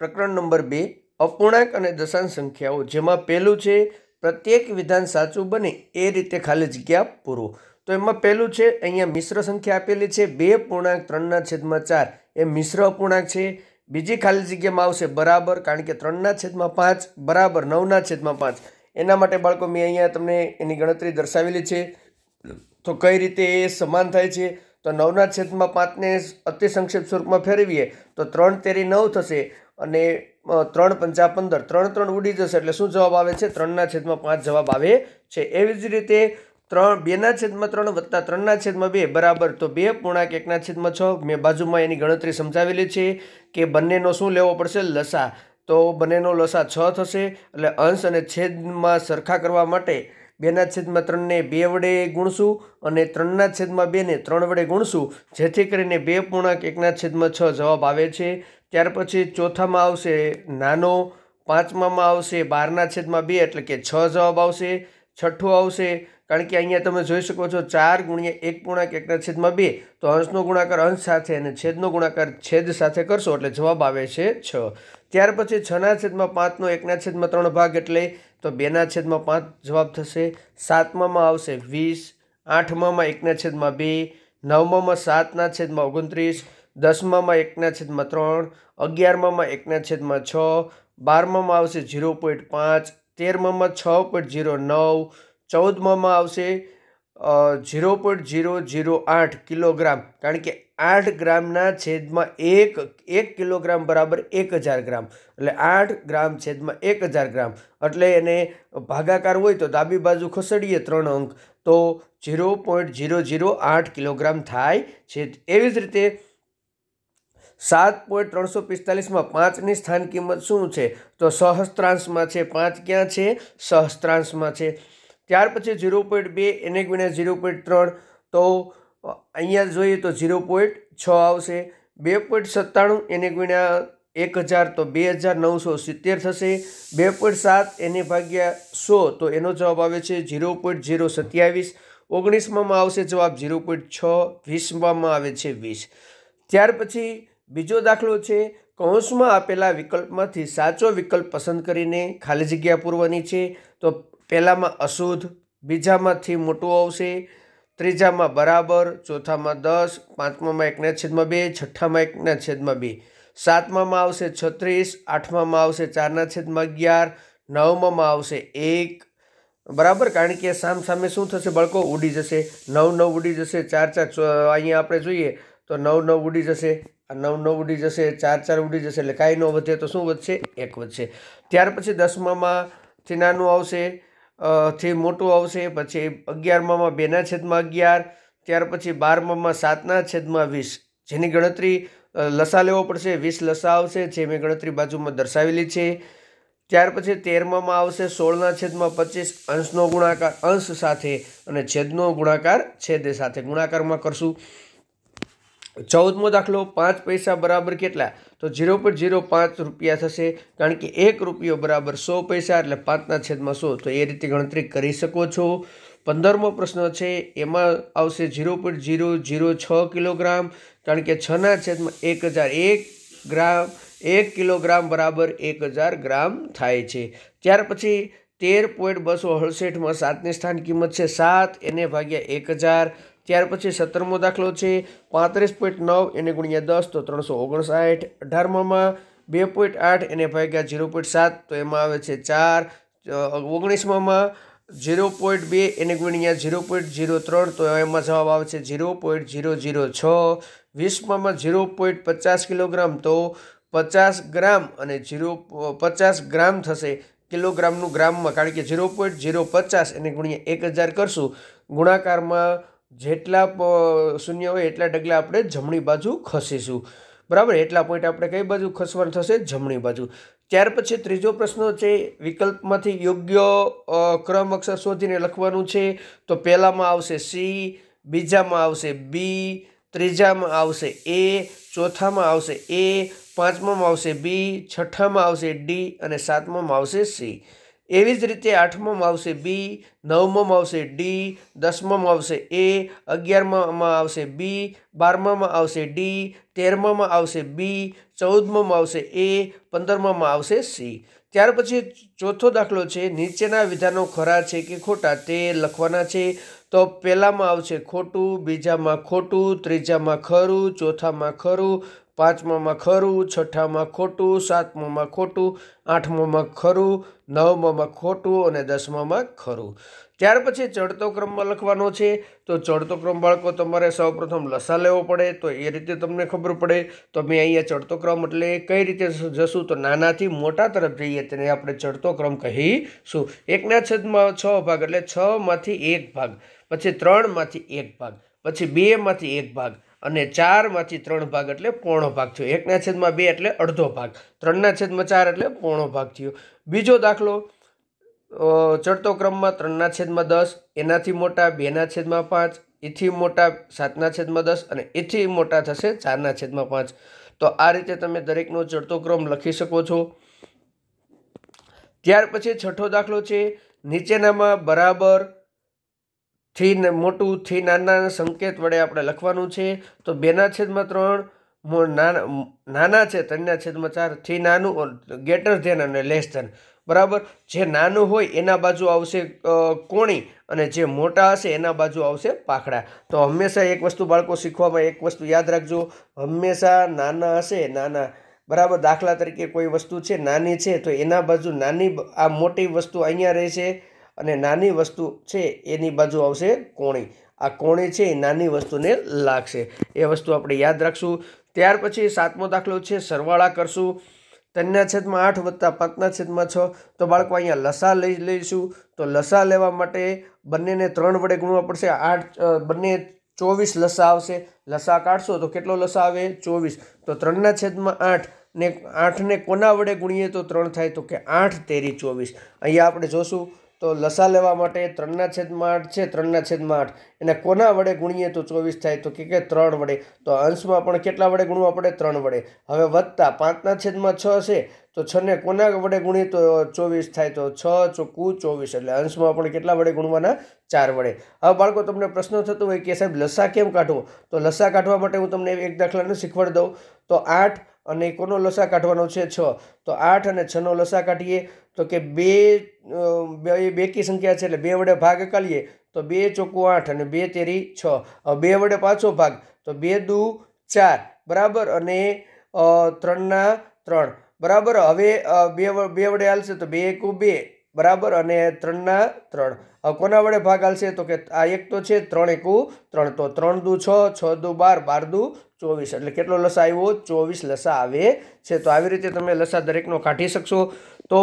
પ્રકરણ નંબર બે, અપૂર્ણાંક અને દશાંશ સંખ્યાઓ, જેમાં પહેલું છે, પ્રત્યેક વિધાન સાચું બને એ રીતે ખાલી જગ્યા પૂરો. તો એમાં પહેલું છે, અહીંયા મિશ્ર સંખ્યા આપેલી છે, બે પૂર્ણાંક ત્રણના છેદમાં ચાર, એ મિશ્ર અપૂર્ણાંક છે. બીજી ખાલી જગ્યામાં આવશે બરાબર, કારણ કે ત્રણના છેદમાં પાંચ, બરાબર નવના છેદમાં પાંચ. એના માટે બાળકો, મેં અહીંયા તમને એની ગણતરી દર્શાવેલી છે. તો કઈ રીતે એ સમાન થાય છે? તો નવના છેદમાં પાંચને અતિ સંક્ષિપ્ત સ્વરૂપમાં ફેરવીએ, તો ત્રણ તેરી નવ થશે. અને ત્રણ પંચા પંદર. ત્રણ ત્રણ ઉડી જશે એટલે શું જવાબ આવે છે? ત્રણના છેદમાં પાંચ જવાબ આવે છે. એવી જ રીતે ત્રણ, બેના છેદમાં ત્રણ વત્તા ત્રણના છેદમાં બે બરાબર. તો બે પૂર્ણાંક એકના છેદમાં છ. મેં બાજુમાં એની ગણતરી સમજાવેલી છે કે બંનેનો શું લેવો પડશે? લસા. તો બંનેનો લસા છ થશે એટલે અંશ અને છેદમાં સરખા કરવા માટે બેના છેદમાં ત્રણને બે વડે ગુણશું અને ત્રણના છેદમાં બેને ત્રણ વડે ગુણશું. જેથી કરીને બે પૂર્ણાંક એકના છેદમાં છ જવાબ આવે છે. ત્યાર પછી ચોથામાં આવશે નાનો, પાંચમામાં આવશે બારના છેદમાં બે, એટલે કે છ જવાબ આવશે, છઠ્ઠું આવશે. કારણ કે અહીંયા તમે જોઈ શકો છો ચાર ગુણ્યા એક પૂર્ણાંક એકના છેદમાં બે. તો અંશનો ગુણાકાર અંશ સાથે અને છેદનો ગુણાકાર છેદ સાથે કરશો એટલે જવાબ આવે છે છ. ત્યાર પછી છના છેદમાં પાંચનો એકના છેદમાં ત્રણ ભાગ એટલે તો બેના છેદમાં પાંચ જવાબ થશે. સાતમામાં આવશે વીસ, આઠમામાં એકના છેદમાં બે, નવમામાં સાતના છેદમાં ઓગણત્રીસ દસમામાં એકના છેદમાં ત્રણ અગિયારમામાં એકના છેદમાં છ, બારમામાં આવશે ઝીરો પોઈન્ટ પાંચ, તેરમામાં છ પોઈન્ટ ઝીરો નવ, ચૌદમામાં આવશે ઝીરો પોઈન્ટ ઝીરો ઝીરો આઠ કિલોગ્રામ. કારણ કે આઠ ગ્રામના છેદમાં એક એક કિલોગ્રામ બરાબર એક હજાર ગ્રામ. એટલે આઠ ગ્રામ છેદમાં એક હજાર ગ્રામ. એટલે એને ભાગાકાર હોય તો ડાબી બાજુ ખસેડીએ ત્રણ અંક. તો ઝીરો પોઈન્ટ ઝીરો ઝીરો આઠ કિલોગ્રામ થાય છે. એવી જ રીતે સાત પોઈન્ટ ત્રણસો પિસ્તાલીસમાં પાંચની સ્થાન કિંમત શું છે? તો સહસ્ત્રાંશમાં છે, પાંચ ક્યાં છે? સહસ્ત્રાંશમાં છે. ત્યાર પછી ઝીરો પોઈન્ટ બે, એને ગુણ્યા ઝીરો પોઈન્ટ ત્રણ. તો અહીંયા જોઈએ તો ઝીરો પોઈન્ટ છ આવશે. બે પોઈન્ટ સત્તાણું, એને ગુણ્યા એક હજાર, તો બે હજાર નવસો સિત્તેર થશે. બે પોઈન્ટ સાત, એને ભાગ્યા સો, તો એનો જવાબ આવે છે ઝીરો પોઈન્ટ ઝીરો સત્યાવીસ. ઓગણીસમાં આવશે જવાબ ઝીરો પોઈન્ટ છ, વીસમાં આવે છે વીસ. ત્યાર પછી બીજો દાખલો છે, કૌંસમાં આપેલા વિકલ્પમાંથી સાચો વિકલ્પ પસંદ કરીને ખાલી જગ્યા પૂરવાની છે. તો પહેલામાં અશુદ્ધ બીજામાંથી મોટું આવશે, ત્રીજામાં બરાબર, ચોથામાં દસ, પાંચમામાં એકના છેદમાં બે, છઠ્ઠામાં એકના છેદમાં બે. સાતમામાં આવશે છત્રીસ, આઠમામાં આવશે ચારના છેદમાં અગિયાર, નવમામાં આવશે એક. બરાબર? કારણ કે સામ સામે શું થશે? બળકો ઉડી જશે. નવ નવ ઉડી જશે. ચાર ચાર અહીંયા આપણે જોઈએ. તો નવ નવ ઉડી જશે. આ નવ નવ ઉડી જશે, ચાર ચાર ઉડી જશે એટલે કાંઈ ન વધે તો શું વધશે? એક વધશે. ત્યાર પછી દસમામાંથી નાનું આવશે થી મોટું આવશે, પછી અગિયારમાં બેના છેદમાં અગિયાર, ત્યાર પછી બારમામાં સાતના છેદમાં વીસ. જેની ગણતરી લસા લેવો પડશે, વીસ લસા આવશે, જે મેં ગણતરી બાજુમાં દર્શાવેલી છે. ત્યાર પછી તેરમામાં આવશે સોળના છેદમાં પચીસ, અંશનો ગુણાકાર, અંશ સાથે અને છેદનો ગુણાકાર છેદ સાથે. ગુણાકારમાં કરશું. ચૌદમો દાખલો, પાંચ પૈસા બરાબર કેટલા? તો ઝીરો પોઈન્ટ ઝીરો પાંચ રૂપિયા થશે, કારણ કે એક રૂપિયો બરાબર સો પૈસા, એટલે પાંચના છેદમાં સો. તો એ રીતે ગણતરી કરી શકો છો. પંદરમો પ્રશ્ન છે, એમાં આવશે ઝીરો પોઈન્ટ ઝીરો ઝીરો છ કિલોગ્રામ, કારણ કે છના છેદમાં એક હજાર એક ગ્રામ, એક કિલોગ્રામ બરાબર એક હજાર ગ્રામ થાય છે. ત્યાર પછી તેર પોઈન્ટ બસો અડસઠમાં સાતની સ્થાન કિંમત છે સાત, એને ભાગ્યા એક હજાર. ત્યાર પછી સત્તરમો દાખલો છે. પાંત્રીસ પોઈન્ટ નવ એને ગુણ્યા દસ, તો ત્રણસો ઓગણસાઠ. અઢારમામાં બે પોઈન્ટ આઠ એને ભાગ્યા ઝીરો પોઈન્ટ સાત, તો એમાં આવે છે ચાર. ઓગણીસમાં ઝીરો પોઈન્ટ બે એને ગુણ્યા ઝીરો પોઈન્ટ ઝીરો ત્રણ, તો એમાં જવાબ આવે છે ઝીરો પોઈન્ટ ઝીરો ઝીરો છ. વીસમાં ઝીરો પોઈન્ટ પચાસ કિલોગ્રામ, તો પચાસ ગ્રામ અને ઝીરો પચાસ ગ્રામ થશે. કિલોગ્રામનું ગ્રામમાં કારણ કે ઝીરો પોઈન્ટ ઝીરો પચાસ એને ગુણ્યા એક હજાર કરશું. ગુણાકારમાં જેટલા શૂન્ય હોય એટલા ડગલા આપણે જમણી બાજુ ખસીશું. બરાબર? એટલા પોઈન્ટ આપણે કઈ બાજુ ખસવાનું થશે? જમણી બાજુ. ત્યાર પછી ત્રીજો પ્રશ્ન છે, વિકલ્પમાંથી યોગ્ય ક્રમ અક્ષર શોધીને લખવાનું છે. તો પહેલામાં આવશે સી બીજામાં આવશે બી ત્રીજામાં આવશે એ ચોથામાં આવશે એ પાંચમામાં આવશે બી છઠ્ઠામાં આવશે ડી અને સાતમામાં આવશે સી એવી જ રીતે આઠમામાં આવશે બી નવમામાં આવશે ડી દસમામાં આવશે એ અગિયારમાં આવશે બી, બારમામાં આવશે ડી, તેરમામાં આવશે બી, ચૌદમામાં આવશે એ, પંદરમામાં આવશે સી. ત્યાર પછી ચોથો દાખલો છે, નીચેના વિધાનો ખરા છે કે ખોટા તે લખવાના છે. તો પહેલામાં આવશે ખોટું, બીજામાં ખોટું, ત્રીજામાં ખરું, ચોથામાં ખરું પાંચમામાં ખરું, છઠ્ઠામાં ખોટું, સાતમામાં ખોટું, આઠમામાં ખરું, નવમામાં ખોટું અને દસમામાં ખરું. ત્યાર પછી ચડતો ક્રમમાં લખવાનો છે. તો ચડતો ક્રમ બાળકો, તમારે સૌપ્રથમ લસા લેવો પડે. તો એ રીતે તમને ખબર પડે. તો મેં અહીંયા ચડતો ક્રમ એટલે કઈ રીતે જશું? તો નાનાથી મોટા તરફ જઈએ. તેને આપણે ચડતો ક્રમ કહીશું. એકના છેદમાં છ ભાગ એટલે છમાંથી એક ભાગ. પછી ત્રણમાંથી એક ભાગ. પછી બેમાંથી એક ભાગ. અને ચારમાંથી ત્રણ ભાગ એટલે પોણો ભાગ થયો. એકના છેદમાં બે એટલે અડધો ભાગ. ત્રણના છેદમાં ચાર એટલે પોણો ભાગ થયો. બીજો દાખલો ચડતો ક્રમમાં ત્રણના છેદમાં દસ, એનાથી મોટા બેના છેદમાં પાંચ, એથી મોટા સાતના છેદમાં દસ અને એથી મોટા થશે ચારના છેદમાં પાંચ. તો આ રીતે તમે દરેકનો ચડતો ક્રમ લખી શકો છો. ત્યાર પછી છઠ્ઠો દાખલો છે, નીચેનામાં બરાબર થી મોટું થી નાના સંકેત વડે આપણે લખવાનું છે. તો બેના છેદમાં ત્રણ નાના છે ત્રણના છેદમાં ચાર, થી નાનું ગેટર ધેન અને લેસ ધેન. બરાબર? જે નાનું હોય એના બાજુ આવશે કોણી અને જે મોટા હશે એના બાજુ આવશે પાખડા. તો હંમેશા એક વસ્તુ બાળકો શીખવામાં એક વસ્તુ યાદ રાખજો. હંમેશા નાના હશે નાના. બરાબર? દાખલા તરીકે કોઈ વસ્તુ છે, નાની છે તો એના બાજુ નાની આ મોટી વસ્તુ અહીંયા રહેશે. અને નાની વસ્તુ છે એની બાજુ આવશે કોણી. આ કોણી છે એ નાની વસ્તુને લાગશે. એ વસ્તુ આપણે યાદ રાખશું. ત્યાર પછી સાતમો દાખલો છે સરવાળા કરશું. ત્રણના છેદમાં આઠ વત્તા પાંચના છેદમાં છ. તો બાળકો અહીંયા લસા લઈ લઈશું. તો લસા લેવા માટે બંનેને ત્રણ વડે ગુણવા પડશે. આઠ બંને ચોવીસ લસા આવશે. લસા કાઢશો તો કેટલો લસા આવે? ચોવીસ. તો ત્રણના છેદમાં આઠ ને આઠને કોના વડે ગુણીએ તો ત્રણ થાય તો કે આઠ તેરી ચોવીસ. અહીંયા આપણે જોશું. તો લસા લેવા માટે ત્રણના છેદમાં આઠ છે, ત્રણના છેદમાં આઠ એને કોના વડે ગુણીએ તો ચોવીસ થાય? તો કે ત્રણ વડે. તો અંશમાં પણ કેટલા વડે ગુણવા પડે ત્રણ વડે. હવે વધતા પાંચના છેદમાં છ છે તો છને કોના વડે ગુણીએ તો ચોવીસ થાય? તો છ ચોખ્ખું ચોવીસ. એટલે અંશમાં પણ કેટલા વડે ગુણવાના? ચાર વડે. હવે બાળકો, તમને પ્રશ્ન થતો હોય કે સાહેબ, લસા કેમ કાઢવો? તો લસા કાઢવા માટે હું તમને એક દાખલાને શીખવાડી દઉં. તો આઠ અને કોનો લસા કાઢવાનો છે છ? તો આઠ અને છનો લસા કાઢીએ. તો કે બે બે બેકી સંખ્યા છે એટલે બે વડે ભાગ કાઢીએ. તો બે ચોખ્ખું આઠ અને બે તેરી છ. બે વડે પાછો ભાગ. તો બે દુ ચાર. બરાબર? અને ત્રણના ત્રણ. બરાબર? હવે બે બે વડે હાલશે તો બે એકુ બે. બરાબર? અને ત્રણના ત્રણ. કોના વડે ભાગ હાલશે તો કે આ એક તો છે ત્રણ એકુ ત્રણ. તો ત્રણ દુ છ છ દુ બાર બાર દુ ચોવીસ. એટલે કેટલો લસા આવ્યો? ચોવીસ લસા આવે છે. તો આવી રીતે તમે લસા દરેકનો કાઢી શકશો. તો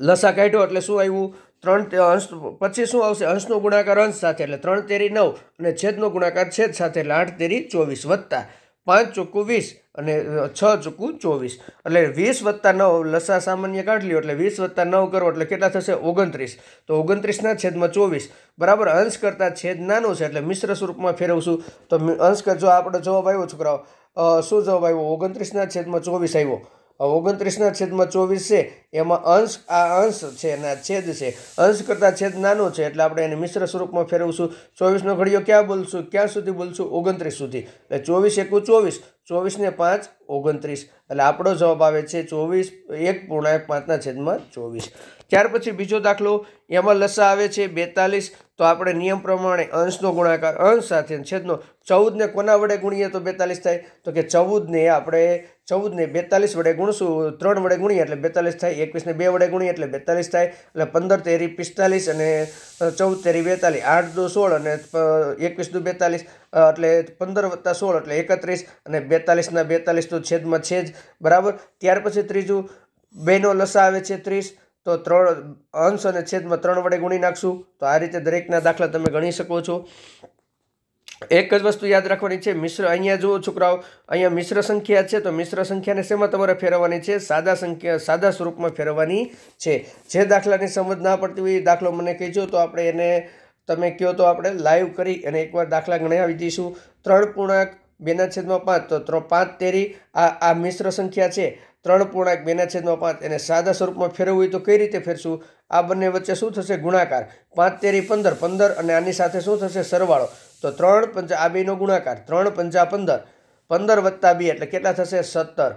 લસા કાઢ્યો એટલે શું આવ્યું? ત્રણ અંશ, પછી શું આવશે? અંશનો ગુણાકાર અંશ સાથે. એટલે ત્રણ તેરી નવ અને છેદનો ગુણાકાર છેદ સાથે. એટલે આઠ તેરી ચોવીસ વત્તા પાંચ ચોખ્ખું વીસ અને છ ચોખ્ખું ચોવીસ. એટલે વીસ વત્તા નવ લસા સામાન્ય કાઢ લ્યો, એટલે વીસ વત્તા નવ કરો, એટલે કેટલા થશે? ઓગણત્રીસ. તો ઓગણત્રીસના છેદમાં ચોવીસ. બરાબર? અંશ કરતાં છેદ નાનો છે, એટલે મિશ્ર સ્વરૂપમાં ફેરવશું તો અંશ જો આપણે જવાબ આવ્યો, છોકરાઓ. શું જવાબ આવ્યો? ઓગણત્રીસના છેદમાં ચોવીસ આવ્યો. ઓગણત્રીસના છેદમાં ચોવીસ છે. એમાં અંશ, આ અંશ છે અને આ છેદ છે. અંશ કરતાં છેદ નાનો છે, એટલે આપણે એને મિશ્ર સ્વરૂપમાં ફેરવશું. ચોવીસનો ઘડિયો ક્યાં બોલશું? ક્યાં સુધી બોલશું? ઓગણત્રીસ સુધી. એટલે ચોવીસ એકું ચોવીસ. ચોવીસને પાંચ, ઓગણત્રીસ. એટલે આપણો જવાબ આવે છે ચોવીસ એક પૂર્ણાંક પાંચના છેદમાં ચોવીસ. ત્યાર પછી બીજો દાખલો, એમાં લસા આવે છે બેતાલીસ. તો આપણે નિયમ પ્રમાણે અંશનો ગુણાકાર, અંશ સાથે છેદનો, ચૌદને કોના વડે ગુણીએ તો બેતાલીસ થાય? તો કે ચૌદને આપણે, ચૌદને બેતાલીસ વડે ગુણશું, ત્રણ વડે ગુણીએ એટલે બેતાલીસ થાય, એકવીસને બે વડે ગુણીએ એટલે બેતાલીસ થાય. એટલે પંદર તેરી પિસ્તાલીસ અને ચૌદ તેરી બેતાલીસ. આઠ દો સોળ અને એકવીસ દુ બેતાલીસ. એટલે પંદર વત્તા સોળ એટલે એકત્રીસ અને બેતાલીસના બેતાલીસ તો છેદમાં છે જ બરાબર? ત્યાર પછી ત્રીજું, બેનો લસા આવે છે ત્રીસ. તો ત્રણ અંશ અને છેદમાં ત્રણ વડે ગુણી નાખશું. તો આ રીતે દરેકના દાખલા તમે ગણી શકો છો. એક જ વસ્તુ યાદ રાખવાની છે, મિશ્ર, અહીંયા જુઓ છોકરાઓ, અહીંયા મિશ્ર સંખ્યા છે, તો મિશ્ર સંખ્યાને શેમાં તમારે ફેરવવાની છે? સાદા સંખ્યા, સાદા સ્વરૂપમાં ફેરવવાની છે. જે દાખલાની સમજ ના પડતી હોય એ દાખલો મને કહેજો, તો આપણે એને, તમે કહો તો આપણે લાઈવ કરી અને એકવાર દાખલા ગણાવી દઈશું. ત્રણ પૂર્ણાંક, બેના છેદમાં પાંચ, તો ત્રણ પાંચ તેરી, આ આ મિશ્ર સંખ્યા છે. ત્રણ પૂર્ણાંક બેના છેદમાં પાંચ એને સાદા સ્વરૂપમાં ફેરવવું હોય તો કઈ રીતે ફેરશું? આ બંને વચ્ચે શું થશે? ગુણાકાર. પાંચ, તેરી, પંદર. પંદર અને આની સાથે શું થશે? સરવાળો. તો ત્રણ પંચા આ બેનો ગુણાકાર. ત્રણ પંચા પંદર. પંદર વત્તા બે એટલે કેટલા થશે? સત્તર.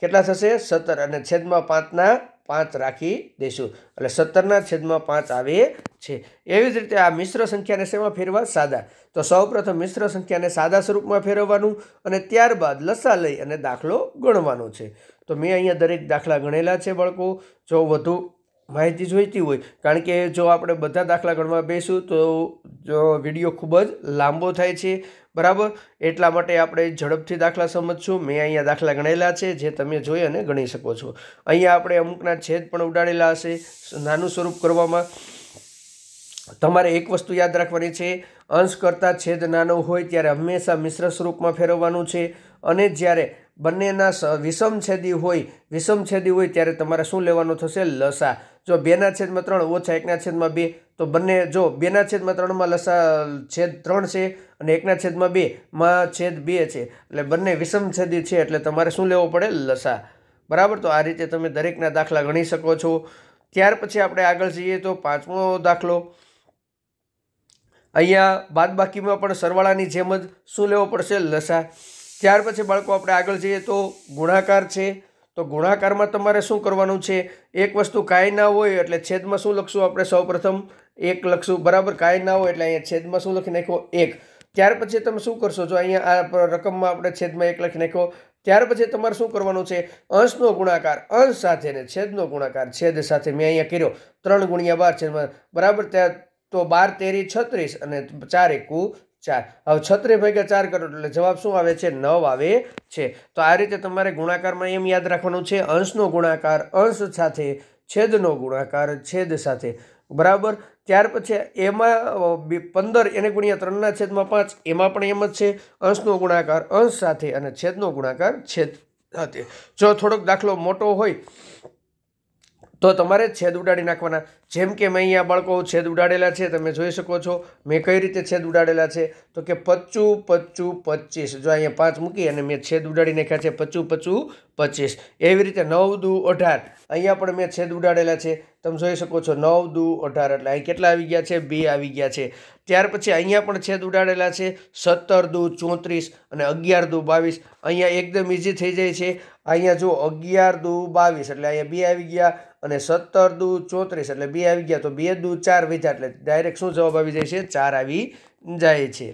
કેટલા થશે? સત્તર અને છેદમાં પાંચના પાંચ રાખી દઈશું. એટલે સત્તરના છેદમાં પાંચ આવે છે. એવી જ રીતે આ મિશ્ર સંખ્યાને શેમાં ફેરવા? સાદા. તો સૌપ્રથમ મિશ્ર સંખ્યાને સાદા સ્વરૂપમાં ફેરવવાનું અને ત્યારબાદ લસા લઈ અને દાખલો ગણવાનો છે. તો મેં અહીંયા દરેક દાખલા ગણેલા છે બાળકો. જો વધુ માહિતી જોઈતી હોય, કારણ કે જો આપણે બધા દાખલા ગણવા બેસું તો જો વીડિયો ખૂબ જ લાંબો થાય છે. બરાબર? એટલા માટે આપણે ઝડપથી દાખલા સમજશું. મેં અહીંયા દાખલા ગણેલા છે, જે તમે જોઈ અને ગણી શકો છો. અહીંયા આપણે અમુકના છેદ પણ ઉડાડેલા હશે નાનું સ્વરૂપ કરવામાં. તમારે એક વસ્તુ યાદ રાખવાની છે, અંશ કરતાં છેદ નાનો હોય ત્યારે હંમેશા મિશ્ર સ્વરૂપમાં ફેરવવાનું છે. અને જ્યારે બંનેના વિષમ છેદી હોય, વિષમ છેદી હોય ત્યારે તમારે શું લેવાનું થશે? લસા. જો બેના છેદમાં ત્રણ, ઓછા એકના છેદમાં બે, તો બંને, જો બેના છેદમાં ત્રણમાં લસા છેદ ત્રણ છે અને એકના છેદમાં બે, માં છેદ બે છે. એટલે બંને વિષમ છેદી છે એટલે તમારે શું લેવો પડે? લસા. બરાબર? તો આ રીતે તમે દરેકના દાખલા ગણી શકો છો. ત્યાર પછી આપણે આગળ જઈએ તો પાંચમો દાખલો. અહીંયા બાદબાકીમાં પણ સરવાળાની જેમ જ શું લેવો પડશે? લસા. ત્યાર પછી બાળકો, આપણે આગળ જઈએ તો ગુણાકાર છે. તો ગુણાકારમાં તમારે શું કરવાનું છે? એક વસ્તુ કાંઈ ના હોય એટલે છેદમાં શું લખશું આપણે? સૌપ્રથમ એક લખશું. બરાબર, કાંઈ ના હોય એટલે અહીંયા છેદમાં શું લખી નાખો એક. ત્યાર પછી તમે શું કરશો? જો અહીંયા આ રકમમાં આપણે છેદમાં એક લખી નાખ્યો. ત્યાર પછી તમારે શું કરવાનું છે? અંશનો ગુણાકાર. અંશ સાથે ને છેદનો ગુણાકાર. છેદ સાથે મેં અહીંયા કર્યો. ત્રણ ગુણ્યા બાર છેદમાં. બરાબર, ત્યાં તો બાર તેરી છત્રીસ અને ચાર એકુ ચાર. હવે છત્રી ભાગ્યા ચાર કરો એટલે જવાબ શું આવે છે? નવ આવે છે. તો આ રીતે તમારે ગુણાકારમાં એમ યાદ રાખવાનું છે. અંશનો ગુણાકાર, અંશ સાથે, છેદનો ગુણાકાર, છેદ સાથે. બરાબર? ત્યાર પછી એમાં પંદર એને ગુણ્યા ત્રણના છેદમાં પાંચ. એમાં પણ એમ જ છે. અંશનો ગુણાકાર, અંશ સાથે અને છેદનો ગુણાકાર, છેદ સાથે. જો થોડોક દાખલો મોટો હોય તો તમારે છેદ ઉડાડી નાખવાના. જેમ કે મેં અહીંયા બાળકો છેદ ઉડાડેલા છે, તમે જોઈ શકો છો મેં કઈ રીતે છેદ ઉડાડેલા છે. તો કે પચું પચું પચીસ જો અહીંયા પાંચ મૂકી અને મેં છેદ ઉડાડી નાખ્યા છે પચું પચ્ચું પચીસ. એવી રીતે નવ દુ અઢાર. અહીંયા પણ મેં છેદ ઉડાડેલા છે. તમે જોઈ શકો છો નવ દુ અઢાર. એટલે અહીં કેટલા આવી ગયા છે? બે આવી ગયા છે. ત્યાર પછી અહીંયા પણ છેદ ઉડાડેલા છે. સત્તર દુ ચોત્રીસ અને અગિયાર દુ બાવીસ. અહીંયા એકદમ ઇઝી થઈ જાય છે. અહીંયા જો અગિયાર દુ બાવીસ, એટલે અહીંયા બે આવી ગયા અને સત્તર દુ ચોત્રીસ, એટલે બે આવી ગયા. તો બે દુ ચાર વધ્યા એટલે ડાયરેક્ટ શું જવાબ આવી જાય છે? ચાર આવી જાય છે.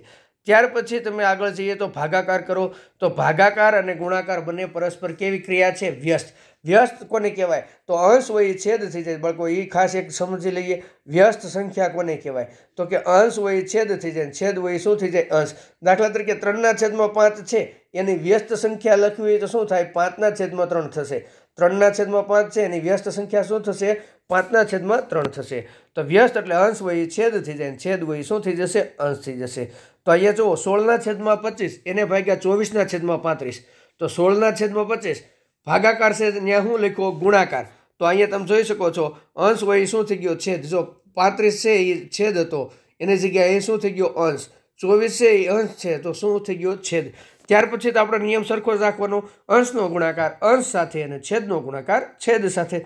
ત્યાર પછી તમે આગળ જઈએ તો ભાગાકાર કરો. તો ભાગાકાર અને ગુણાકાર બંને પરસ્પર કેવી ક્રિયા છે? વ્યસ્ત. વ્યસ્ત કોને કહેવાય? તો અંશ હોય છેદ થઈ જાય. બાળકો એ ખાસ એક સમજી લઈએ. વ્યસ્ત સંખ્યા કોને કહેવાય? તો કે અંશ હોય છેદ થઈ જાય. છેદ હોય શું થઈ જાય? અંશ. દાખલા તરીકે ત્રણના છેદમાં પાંચ છે. એની વ્યસ્ત સંખ્યા લખવી હોય તો શું થાય? પાંચના છેદમાં ત્રણ થશે. ત્રણના છેદમાં પાંચ છે. એની વ્યસ્ત સંખ્યા શું થશે? પાંચના છેદમાં ત્રણ થશે. તો વ્યસ્ત એટલે અંશ હોય છેદ થઈ જાય. છેદ હોય શું થઈ જશે? અંશ થઈ જશે. તો અહીંયા જુઓ, સોળના છેદમાં પચીસ, એને ભાગ્યા ચોવીસના છેદમાં પાંત્રીસ. તો સોળના છેદમાં પચીસ, ભાગાકાર છે ત્યાં શું લખ્યો ગુણાકાર. તો અહીંયા તમે જોઈ શકો છો, અંશ હોય શું થઈ ગયો? છેદ. જો પાંત્રીસ છે એ છેદ હતો, એની જગ્યાએ એ શું થઈ ગયો? અંશ. ચોવીસ છે એ અંશ છે, તો શું થઈ ગયો? છેદ. ત્યાર પછી તો આપણે નિયમ સરખો જ રાખવાનો. અંશનો ગુણાકાર, અંશ સાથે અને છેદનો ગુણાકાર, છેદ સાથે.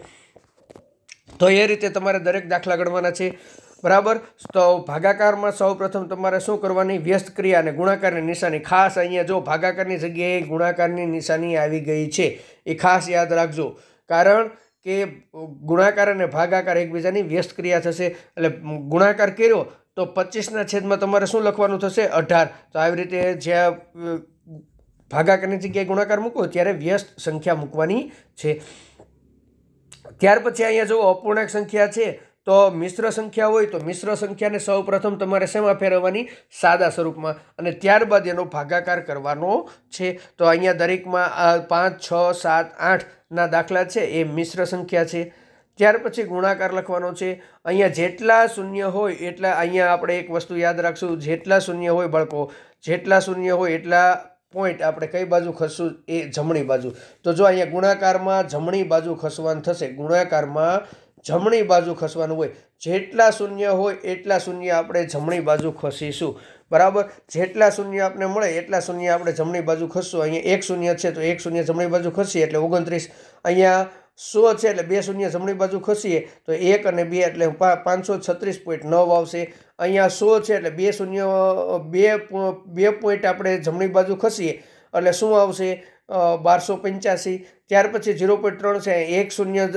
તો એ રીતે તમારે દરેક દાખલા ગણવાના છે. બરાબર? તો ભાગાકારમાં સૌ પ્રથમ તમારે શું કરવાની? વ્યસ્ત ક્રિયા અને ગુણાકારની નિશાની. ખાસ અહીંયા જો ભાગાકારની જગ્યાએ ગુણાકારની નિશાની આવી ગઈ છે, એ ખાસ યાદ રાખજો. કારણ કે ગુણાકાર અને ભાગાકાર એકબીજાની વ્યસ્ત ક્રિયા થશે. એટલે ગુણાકાર કર્યો, તો પચીસના છેદમાં તમારે શું લખવાનું થશે? અઢાર. તો આવી રીતે જ્યાં ભાગાકારની જગ્યાએ ગુણાકાર મૂકો ત્યારે વ્યસ્ત સંખ્યા મૂકવાની છે. ત્યાર પછી અહીંયા જો અપૂર્ણાંક સંખ્યા છે તો મિશ્ર સંખ્યા હોય તો મિશ્ર સંખ્યાને સૌ પ્રથમ તમારે શેમાં ફેરવવાની? સાદા સ્વરૂપમાં. અને ત્યારબાદ એનો ભાગાકાર કરવાનો છે. તો અહીંયા દરેકમાં પાંચ, છ, સાત આઠના દાખલા છે. એ મિશ્ર સંખ્યા છે. ત્યાર પછી ગુણાકાર લખવાનો છે. અહીંયા જેટલા શૂન્ય હોય એટલા, અહીંયા આપણે એક વસ્તુ યાદ રાખશું. જેટલા શૂન્ય હોય બાળકો, જેટલા શૂન્ય હોય એટલા પોઈન્ટ આપણે કઈ બાજુ ખસશું? એ જમણી બાજુ. તો જો અહીંયા ગુણાકારમાં જમણી બાજુ ખસવાનું થશે, ગુણાકારમાં જમણી બાજુ ખસવાનું હોય. જેટલા શૂન્ય હોય એટલા શૂન્ય આપણે જમણી બાજુ ખસીશું. બરાબર? જેટલા શૂન્ય આપણે મળે એટલા શૂન્ય આપણે જમણી બાજુ ખસશું. અહીંયા એક શૂન્ય છે તો એક શૂન્ય જમણી બાજુ ખસીએ એટલે ઓગણત્રીસ. અહીંયા સો છે એટલે બે શૂન્ય જમણી બાજુ ખસીએ તો એક અને બે એટલે પાંચસો છત્રીસ પોઈન્ટ નવ આવશે. અહીંયા સો છે એટલે બે શૂન્ય બે બે પોઈન્ટ આપણે જમણી બાજુ ખસીએ એટલે શું આવશે? બારસો પંચ્યાસી. ત્યાર પછી ઝીરો પોઈન્ટ ત્રણ છે, એક શૂન્ય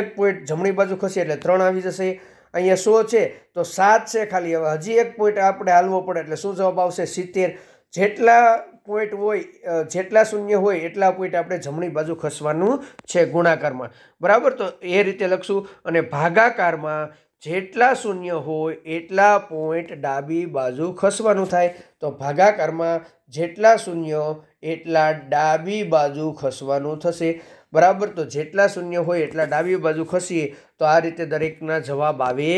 એક પોઈન્ટ જમણી બાજુ ખસીએ એટલે ત્રણ આવી જશે. અહીંયા સો છે, તો સાત છે ખાલી. હવે હજી એક પોઈન્ટ આપણે હાલવો પડે એટલે શું જવાબ આવશે? સિત્તેર. જેટલા પોઈન્ટ હોય જેટલા શૂન્ય હોય, એટલા પોઈન્ટ આપણે જમણી બાજુ ખસવાનું છે ગુણાકારમાં. બરાબર? તો એ રીતે લખશું. અને ભાગાકારમાં જેટલા શૂન્ય હોય, એટલા પોઈન્ટ ડાબી બાજુ ખસવાનું થાય. તો ભાગાકારમાં જેટલા શૂન્ય એટલા ડાબી બાજુ ખસવાનું થશે. બરાબર? તો જેટલા શૂન્ય હોય એટલા ડાબી બાજુ ખસીએ તો આ રીતે દરેકના જવાબ આવે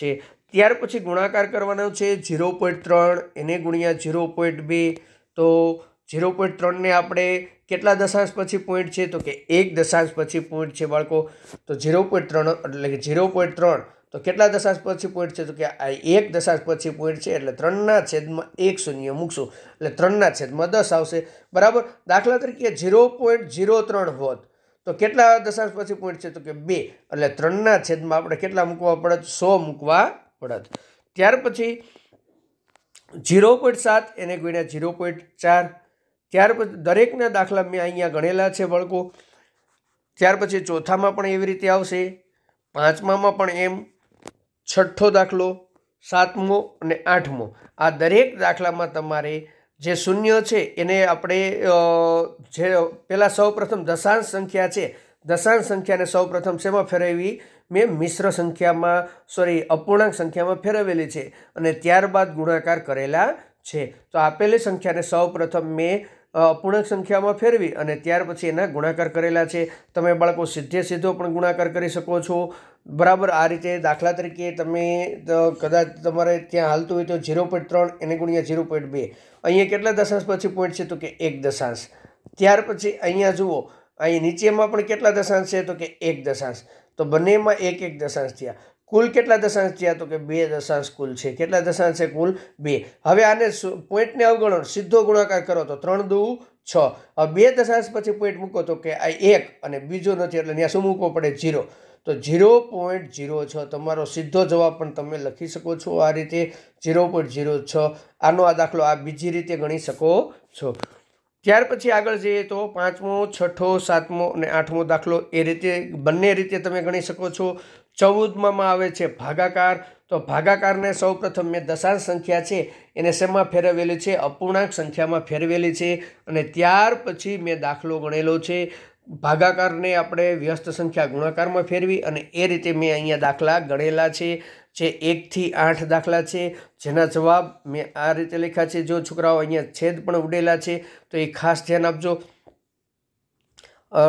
છે. ત્યાર પછી ગુણાકાર કરવાનો છે ઝીરો પોઈન્ટ ત્રણ, એને ગુણ્યા ઝીરો પોઈન્ટ બે. તો ઝીરો પોઈન્ટ ત્રણને આપણે કેટલા દશાંશ પછી પોઈન્ટ છે? તો કે એક દશાંશ પછી પોઈન્ટ છે બાળકો. તો ઝીરો પોઈન્ટ ત્રણ, એટલે કે ઝીરો પોઈન્ટ ત્રણ તો કેટલા દશાંશ પછી પોઈન્ટ છે? તો કે આ એક દશાંશ પછી પોઈન્ટ છે, એટલે ત્રણના છેદમાં એક શૂન્ય મૂકશું. એટલે ત્રણના છેદમાં દસ આવશે. બરાબર? દાખલા તરીકે ઝીરો પોઈન્ટ ઝીરો ત્રણ હોત, તો કેટલા દશાંશ પછી પોઈન્ટ છે? તો કે બે. એટલે ત્રણના છેદમાં આપણે કેટલા મૂકવા પડત સો મૂકવા પડત ત્યાર પછી ઝીરો પોઈન્ટ સાત, એને ગુણ્યા ઝીરો પોઈન્ટ ચાર. ત્યાર પછી દરેકના દાખલા મેં અહીંયા ગણેલા છે બાળકો. ત્યાર પછી ચોથામાં પણ એવી રીતે આવશે. પાંચમામાં પણ એમ. છઠ્ઠો દાખલો, સાતમો અને આઠમો. આ દરેક દાખલામાં તમારે જે શૂન્ય છે, એને આપણે જે પહેલાં સૌપ્રથમ દશાંશ સંખ્યા છે, દશાંશ સંખ્યાને સૌપ્રથમ શેમાં ફેરવવી? મેં મિશ્ર સંખ્યામાં સોરી અપૂર્ણાંક સંખ્યામાં ફેરવેલી છે અને ત્યારબાદ ગુણાકાર કરેલા છે. તો આપેલી સંખ્યાને સૌપ્રથમ મેં અપૂર્ણાંક સંખ્યામાં ફેરવી અને ત્યાર પછી એના ગુણાકાર કરેલા છે. તમે બાળકો સીધે સીધો પણ ગુણાકાર કરી શકો છો. બરાબર, આ રીતે દાખલા તરીકે તમે કદાચ તમારે ત્યાં હાલતું હોય તો ઝીરો પોઈન્ટ ત્રણ એને ગુણ્યા ઝીરો પોઈન્ટ બે. અહીંયા કેટલા દશાંશ પછી પોઈન્ટ છે તો કે એક દશાંશ. ત્યાર પછી અહીંયા જુઓ, અહીં નીચેમાં પણ કેટલા દશાંશ છે તો કે એક દશાંશ. તો બંનેમાં એક એક દશાંશ થયા. કુલ કેટલા દશાંશ થયા તો કે બે દશાંશ કુલ છે. કેટલા દશાંશ છે કુલ? બે. હવે આને પોઈન્ટને અવગણો, સીધો ગુણાકાર કરો તો ત્રણ દુ, છ. હવે બે દશાંશ પછી પોઈન્ટ મૂકો તો કે આ એક અને બીજો નથી, એટલે ત્યાં શું મૂકવો પડે? જીરો તો ઝીરો પોઈન્ટ ઝીરો છ. તમારો સીધો જવાબ પણ તમે લખી શકો છો આ રીતે ઝીરો પોઈન્ટ ઝીરો છ. આનો આ દાખલો આ બીજી રીતે ગણી શકો છો. ત્યાર પછી આગળ જઈએ તો પાંચમો, છઠ્ઠો, સાતમો અને આઠમો દાખલો એ રીતે, બંને રીતે તમે ગણી શકો છો. ચૌદમાં આવે છે ભાગાકાર. તો ભાગાકારને સૌપ્રથમ મેં દશાંશ સંખ્યા છે, એને શેમાં ફેરવેલી છે? અપૂર્ણાંક સંખ્યામાં ફેરવેલી છે. અને ત્યાર પછી મેં દાખલો ગણેલો છે. ભાગાકારને આપણે વ્યસ્ત સંખ્યા ગુણાકારમાં ફેરવી અને એ રીતે મેં અહીંયા દાખલા ગણેલા છે, જે એકથી આઠ દાખલા છે. જેના જવાબ મેં આ રીતે લખ્યા છે. જો છોકરાઓ અહીંયા છેદ પણ ઉડેલા છે, તો એ ખાસ ધ્યાન આપજો.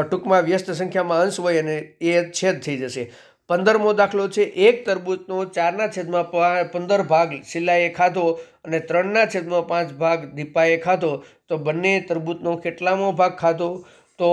ટૂંકમાં વ્યસ્ત સંખ્યામાં અંશ હોય અને એ છેદ થઈ જશે. પંદરમો દાખલો છે. એક તરબૂચનો ચારના છેદમાં પંદર ભાગ શિલાએ ખાધો અને ત્રણના છેદમાં પાંચ ભાગ દીપાએ ખાધો. તો બંને તરબૂચનો કેટલામો ભાગ ખાધો? તો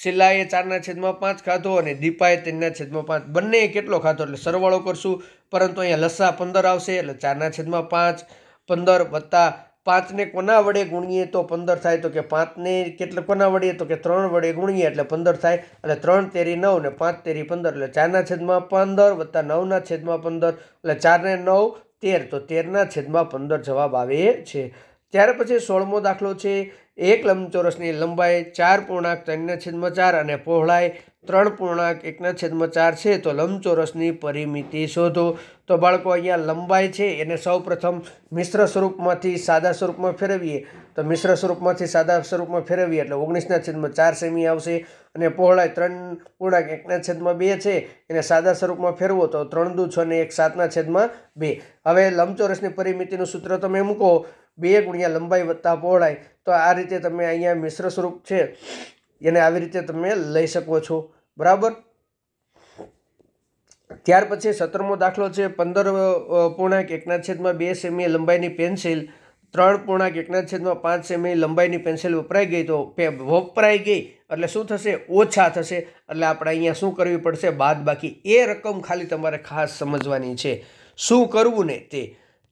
શિલાએ ચારના છેદમાં પાંચ ખાધો અને દીપાએ ત્રણના છેદમાં પાંચ. બંને કેટલો ખાધો? એટલે સરવાળો કરશું. પરંતુ અહીંયા લસા પંદર આવશે, એટલે ચારના છેદમાં પાંચ. પંદર વત્તા પાંચને કોના વડે ગુણીએ તો પંદર થાય? તો કે પાંચને કેટલે કોના વડે? તો કે ત્રણ વડે ગુણીએ એટલે પંદર થાય. એટલે ત્રણ તેરી નવ ને પાંચ તેરી પંદર. એટલે ચારના છેદમાં પંદર વત્તા નવના છેદમાં પંદર. એટલે ચારને નવ તેર. તો તેરના છેદમાં પંદર જવાબ આવે છે. ત્યાર પછી સોળમો દાખલો છે. એક લંબચોરસની લંબાઈ ચાર પૂર્ણાંક ત્રણના છેદમાં ચાર અને પહોળાઈ ત્રણ પૂર્ણાંક એકના છેદમાં ચાર છે, તો લંબચોરસની પરિમિતિ શોધો. તો બાળકો, અહીંયા લંબાઈ છે, એને સૌપ્રથમ મિશ્ર સ્વરૂપમાંથી સાદા સ્વરૂપમાં ફેરવીએ. તો મિશ્ર સ્વરૂપમાંથી સાદા સ્વરૂપમાં ફેરવીએ એટલે ઓગણીસના છેદમાં ચાર સેમી આવશે અને પહોળાઈ ત્રણ પૂર્ણાંક એકના છેદમાં બે છે, એને સાદા સ્વરૂપમાં ફેરવો તો ત્રણ દુ છ ને એક સાતના છેદમાં બે. હવે લંબચોરસની પરિમિતિનું સૂત્ર તમે મૂકો. બે ગુણ્યા લંબાઈ વત્તા પહોળાઈ, તો આ રીતે તમે અહીંયા મિશ્ર સ્વરૂપ છે, એને આવી રીતે તમે લઈ શકો છો. બરાબર? ત્યાર પછી સત્તરમો દાખલો છે, પંદર પૂર્ણાંક એકના છેદમાં બે સેમી લંબાઈની પેન્સિલ, ત્રણ પૂર્ણાંક એકના છેદમાં પાંચ સેમી લંબાઈની પેન્સિલ વપરાઈ ગઈ, તો વપરાઈ ગઈ, એટલે શું થશે? ઓછા થશે, એટલે આપણે અહીંયા શું કરવી પડશે? બાદ બાકી એ રકમ ખાલી તમારે ખાસ સમજવાની છે. શું કરવું ને તે?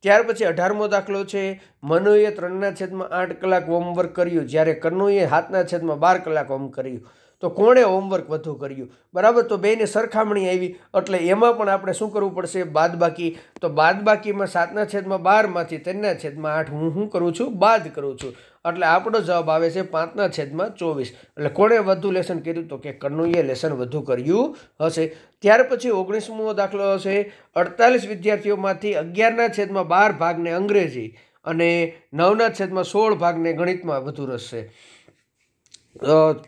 ત્યાર પછી અઢારમો દાખલો છે. મનુએ ત્રણના છેદમાં આઠ કલાક હોમવર્ક કર્યું. જ્યારે કનુએ હાથના છેદમાં બાર કલાક હોમ કર્યું. તો કોણે હોમવર્ક વધુ કર્યું? બરાબર? તો બેને સરખામણી આવી. એટલે એમાં પણ આપણે શું કરવું પડશે? બાદબાકી. તો બાદબાકીમાં સાતના છેદમાં બારમાંથી ત્રણના છેદમાં આઠ. હું શું કરું છું? બાદ કરું છું. એટલે આપણો જવાબ આવે છે પાંચના છેદમાં ચોવીસ. એટલે કોણે વધુ લેસન કર્યું? તો કે કન્નુએ લેસન વધુ કર્યું હશે. ત્યાર પછી ઓગણીસમો દાખલો હશે. અડતાલીસ વિદ્યાર્થીઓમાંથી અગિયારના છેદમાં બાર ભાગને અંગ્રેજી અને નવના છેદમાં સોળ ભાગને ગણિતમાં વધુ રસ છે.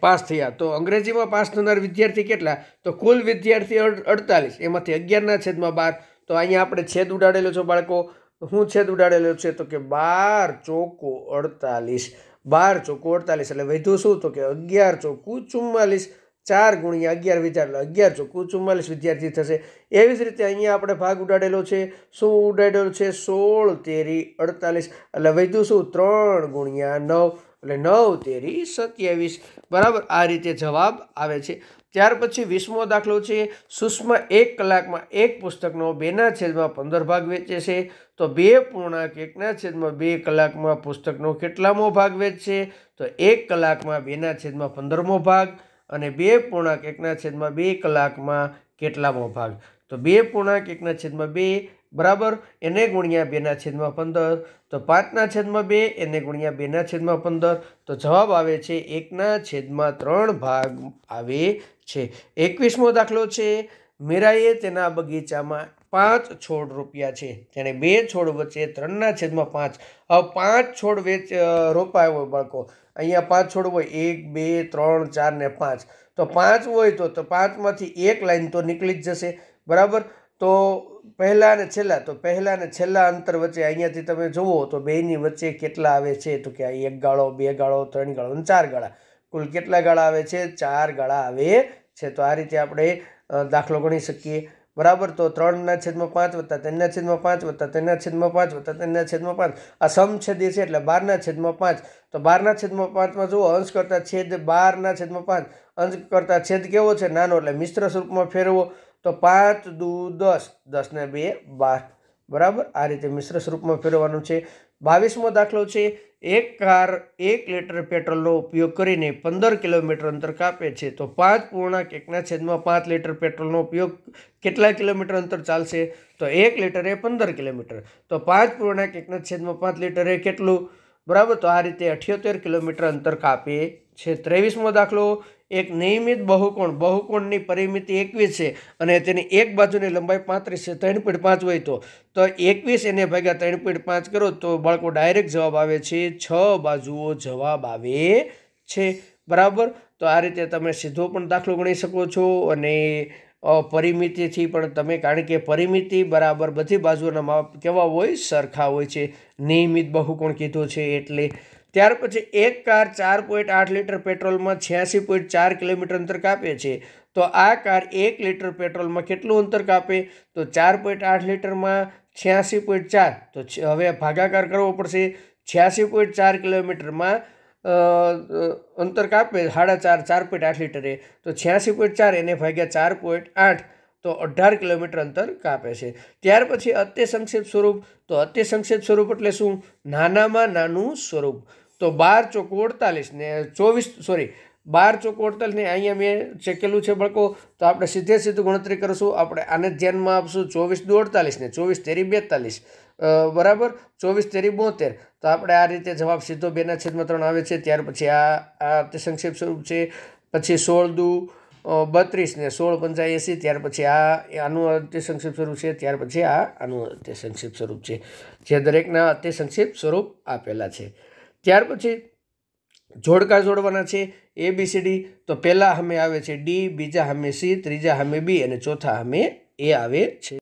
પાસ થયા. તો અંગ્રેજીમાં પાસ થનાર વિદ્યાર્થી કેટલા? તો કુલ વિદ્યાર્થી અડતાલીસ એમાંથી અગિયારના છેદમાં બાર. તો અહીંયા આપણે છેદ ઉડાડેલો છો બાળકો. હું છેદ ઉડાડેલો છે તો કે બાર ચોકો અડતાલીસ. બાર ચોકો અડતાલીસ એટલે વધ્યું શું? તો કે અગિયાર ચોખ્ખું ચુમ્માલીસ. ચાર ગુણ્યા અગિયાર વિચાર અગિયાર ચોખ્ખું ચુમ્માલીસ વિદ્યાર્થી થશે. એવી જ રીતે અહીંયા આપણે ભાગ ઉડાડેલો છે. શું ઉડાડેલો છે? સોળ તેરી અડતાલીસ. એટલે વધ્યું શું? ત્રણ ગુણ્યા નવ. એટલે નવ તેરી સત્યાવીસ. બરાબર? આ રીતે જવાબ આવે છે. ત્યાર પછી વીસમો દાખલો છે. સુષ્મા એક કલાકમાં એક પુસ્તકનો બેના છેદમાં પંદર ભાગ વેચે છે. તો બે પૂર્ણાંક એકના છેદમાં બે કલાકમાં પુસ્તકનો કેટલામો ભાગ વેચશે? તો એક કલાકમાં બેના છેદમાં પંદરમો ભાગ અને બે પૂર્ણાંક એકના છેદમાં બે કલાકમાં કેટલામો ભાગ? તો બે પૂર્ણાંક એકના છેદમાં બે બરાબર? એને ગુણ્યા બેના છેદમાં પંદર. તો પાંચના છેદમાં બે, એને ગુણ્યા બેના છેદમાં પંદર. તો જવાબ આવે છે એકના છેદમાં ત્રણ ભાગ આવે છે. એકવીસમો દાખલો છે. મીરાએ તેના બગીચામાં પાંચ છોડ રોપ્યા છે. તેણે બે છોડ વચ્ચે ત્રણના છેદમાં પાંચ. હવે પાંચ છોડ વેચ રોપાયો હોય બાળકો. અહીંયા પાંચ છોડ હોય. એક, બે, ત્રણ, ચાર ને પાંચ. તો પાંચ હોય તો પાંચમાંથી એક લાઈન તો નીકળી જ જશે. બરાબર? તો પહેલાં અને છેલ્લા, તો પહેલાં અને છેલ્લા અંતર વચ્ચે અહીંયાથી તમે જુઓ તો બેની વચ્ચે કેટલા આવે છે? તો કે એક ગાળો, બે ગાળો, ત્રણ ગાળો અને ચાર ગાળા. કુલ કેટલા ગાળા આવે છે? ચાર ગાળા આવે છે. તો આ રીતે આપણે દાખલો ગણી શકીએ. બરાબર? તો ત્રણના છેદમાં પાંચ વત્તા ત્રણના છેદમાં પાંચ વત્તા ત્રણના છેદમાં પાંચ વત્તા ત્રણના છેદમાં પાંચ. આ સમછેદી છે એટલે બારના છેદમાં પાંચ. તો બારના છેદમાં પાંચમાં જુઓ, અંશ કરતાં છેદ બારના છેદમાં પાંચ. અંશ કરતાં છેદ કેવો છે? નાનો. એટલે મિશ્ર સ્વરૂપમાં ફેરવો. તો પાંચ, દુ, દસ. દસને બે, બાર. બરાબર? આ રીતે મિશ્ર સ્વરૂપમાં ફેરવવાનું છે. બાવીસમો દાખલો છે. એક કાર એક લીટર પેટ્રોલનો ઉપયોગ કરીને પંદર કિલોમીટર અંતર કાપે છે. તો પાંચ પૂર્ણાંક એકના છેદમાં પાંચ લીટર પેટ્રોલનો ઉપયોગ કેટલા કિલોમીટર અંતર ચાલશે? તો એક લીટરે પંદર કિલોમીટર. તો પાંચ પૂર્ણાંક એકના છેદમાં પાંચ લીટરે કેટલું? બરાબર. તો આ રીતે અઠ્યોતેર કિલોમીટર અંતર કાપે છે. ત્રેવીસમો દાખલો. એક નિયમિત બહુકોણ. બહુકોણની પરિમિતિ એકવીસ છે અને તેની એક બાજુની લંબાઈ પાંત્રીસ છે, ત્રણ પોઈન્ટ પાંચ હોય તો. તો એકવીસ એને ભાગ્યા ત્રણ પોઈન્ટ પાંચ કરો તો બાળકો ડાયરેક્ટ જવાબ આવે છે, છ બાજુઓ જવાબ આવે છે. બરાબર? તો આ રીતે તમે સીધો પણ દાખલો ગણી શકો છો અને પરિમિતિથી પણ તમે કારણ કે પરિમિતિ બરાબર બધી બાજુના માપ કેવા હોય? સરખા હોય છે. નિયમિત બહુકોણ કીધું છે એટલે ત્યાર પછી એક કાર ચાર પોઈન્ટ આઠ લીટર પેટ્રોલમાં છ્યાસી પોઈન્ટ ચાર કિલોમીટર અંતર કાપે છે. તો આ કાર એક લીટર પેટ્રોલમાં કેટલું અંતર કાપે? તો ચાર પોઈન્ટ આઠ લીટરમાં છ્યાસી પોઈન્ટ ચાર. તો હવે ભાગાકાર કરવો પડશે. છ્યાસી પોઈન્ટ ચાર કિલોમીટરમાં અંતર કાપે સાડા ચાર ચાર પોઈન્ટ આઠ લીટરે. તો છ્યાસી પોઈન્ટ ચાર એને ભાગ્યા ચાર પોઈન્ટ આઠ. તો અઢાર કિલોમીટર અંતર કાપે છે. ત્યાર પછી અત્ય સંક્ષેપ સ્વરૂપ. તો અત્ય સંક્ષેપ સ્વરૂપ એટલે શું? નાનામાં નાનું સ્વરૂપ. તો બાર ચોકો અડતાલીસ ને ચોવીસ સોરી બાર ચોક અડતાલીસ ને અહીંયા મેં ચેકેલું છે બળકો, તો આપણે સીધે સીધું ગણતરી કરીશું. આપણે આને ધ્યાનમાં આપશું. ચોવીસ દુ અડતાલીસ ને ચોવીસ તેરી બેતાલીસ. બરાબર? ચોવીસ તેરી બોતેર. તો આપણે આ રીતે જવાબ સીધો બેના છેદમાં ત્રણ આવે છે. ત્યાર પછી આ આ સંક્ષેપ સ્વરૂપ છે. પછી સોળ દુ બત્રીસ ને સોળ પંચાએંસી ત્યાર પછી આ આનું અત્ય સંક્ષિપ્ત સ્વરૂપ છે. ત્યાર પછી આ આનું અત્ય સંક્ષિપ્ત સ્વરૂપ છે. જે દરેકના સંક્ષિપ્ત સ્વરૂપ આપેલા છે. ત્યાર પછી જોડકા જોડવાના છે એ બી સી ડી તો પહેલાં સામે આવે છે ડી બીજા સામે સી ત્રીજા સામે બી અને ચોથા સામે એ આવે છે.